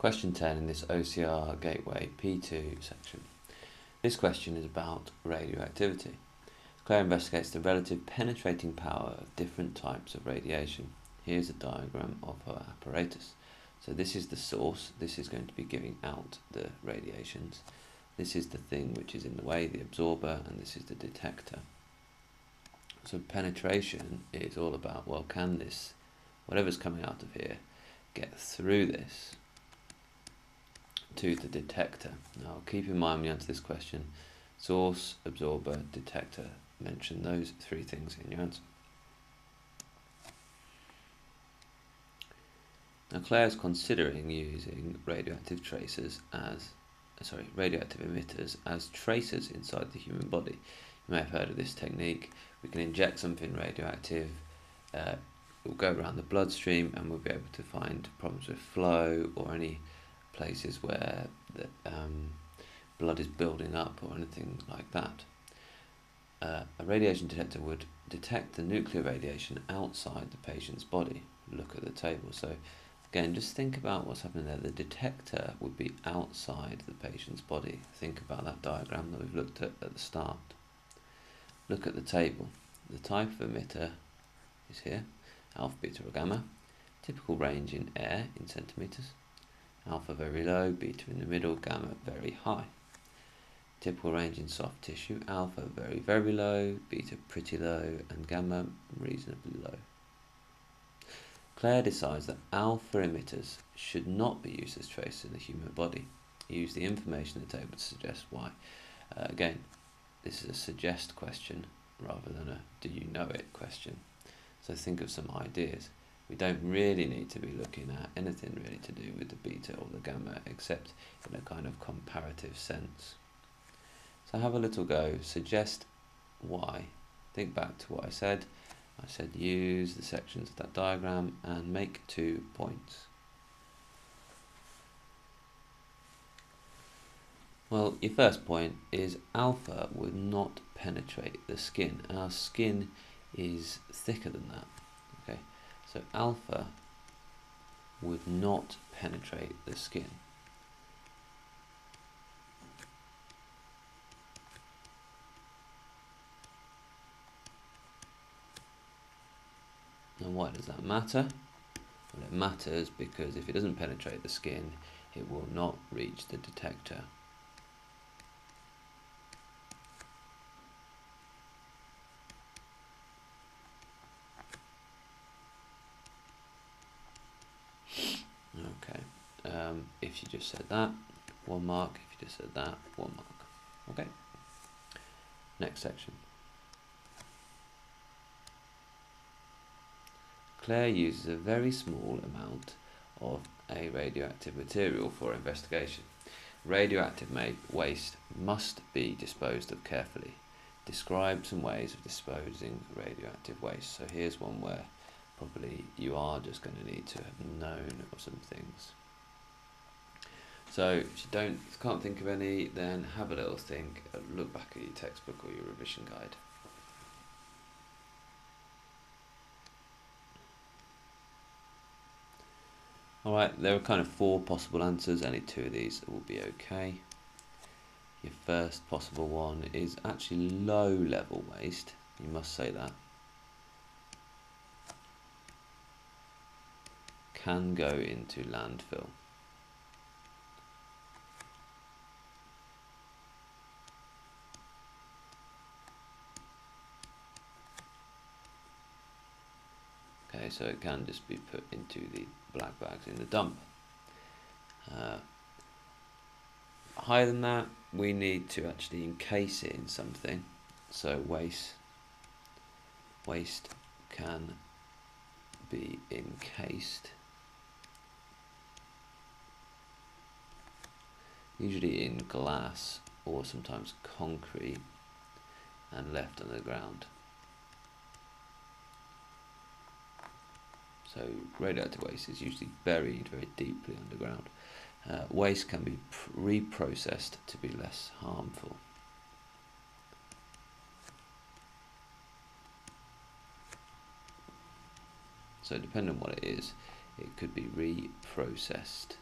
Question 10 in this OCR Gateway P2 section. This question is about radioactivity. Claire investigates the relative penetrating power of different types of radiation. Here's a diagram of her apparatus. So this is the source, this is going to be giving out the radiations. This is the thing which is in the way, the absorber, and this is the detector. So penetration is all about, well, can this, whatever's coming out of here, get through this to the detector. Now keep in mind when you answer this question, source, absorber, detector. Mention those three things in your answer. Now Claire is considering using radioactive tracers as, sorry, radioactive emitters as tracers inside the human body. You may have heard of this technique. We can inject something radioactive, uh, it will go around the bloodstream and we'll be able to find problems with flow or any places where the um, blood is building up or anything like that. Uh, a radiation detector would detect the nuclear radiation outside the patient's body. Look at the table. So again, just think about what's happening there. The detector would be outside the patient's body. Think about that diagram that we've looked at at the start. Look at the table. The type of emitter is here, alpha, beta or gamma. Typical range in air in centimetres alpha very low, beta in the middle, gamma very high. Typical range in soft tissue, alpha very, very low, beta pretty low, and gamma reasonably low. Claire decides that alpha emitters should not be used as tracers in the human body. Use the information in the table to suggest why. Uh, again, this is a suggest question rather than a do you know it question. So think of some ideas we don't really need to be looking at anything really to do with the beta or the gamma except in a kind of comparative sense. So have a little go, suggest why, think back to what I said. I said use the sections of that diagram and make two points. Well, your first point is alpha would not penetrate the skin. Our skin is thicker than that. So alpha would not penetrate the skin. Now why does that matter? Well it matters because if it doesn't penetrate the skin it will not reach the detector. If you just said that, one mark. If you just said that, one mark. Okay. Next section. Claire uses a very small amount of a radioactive material for investigation. Radioactive waste must be disposed of carefully. Describe some ways of disposing radioactive waste. So here's one where probably you are just going to need to have known of some things. So if you don't can't think of any, then have a little think. Look back at your textbook or your revision guide. Alright, there are kind of four possible answers. Any two of these will be okay. Your first possible one is actually low level waste. You must say that. Can go into landfill. Okay, so it can just be put into the black bags in the dump. Uh, higher than that, we need to actually encase it in something. So waste, waste can be encased. Usually in glass or sometimes concrete and left on the ground. So radioactive waste is usually buried very deeply underground. Uh, waste can be reprocessed to be less harmful. So depending on what it is, it could be reprocessed.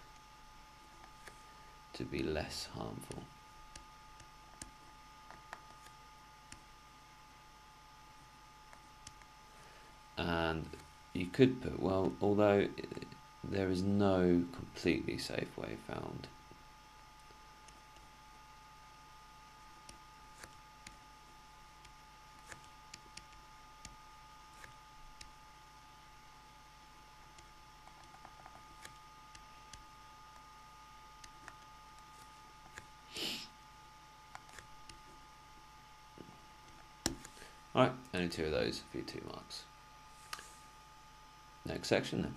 to be less harmful. And you could put, well, although there is no completely safe way found Alright, only two of those for two marks. Next section then.